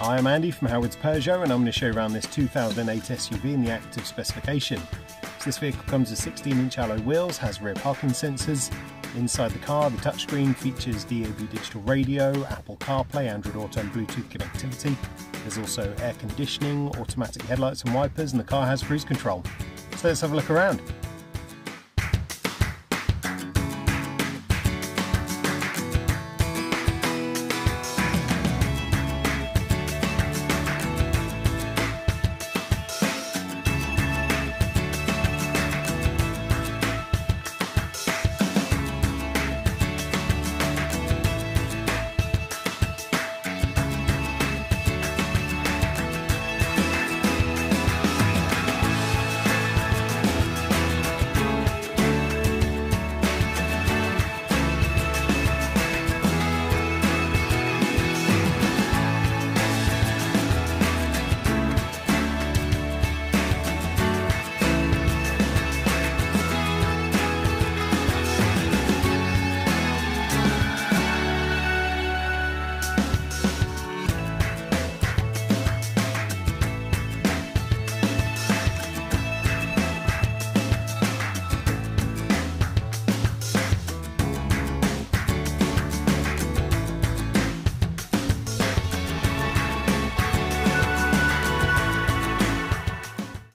Hi, I'm Andy from Howard's Peugeot and I'm going to show you around this 2008 SUV in the active specification. So this vehicle comes with 16 inch alloy wheels, has rear parking sensors. Inside the car, the touchscreen features DAB digital radio, Apple CarPlay, Android Auto and Bluetooth connectivity. There's also air conditioning, automatic headlights and wipers and the car has cruise control. So let's have a look around.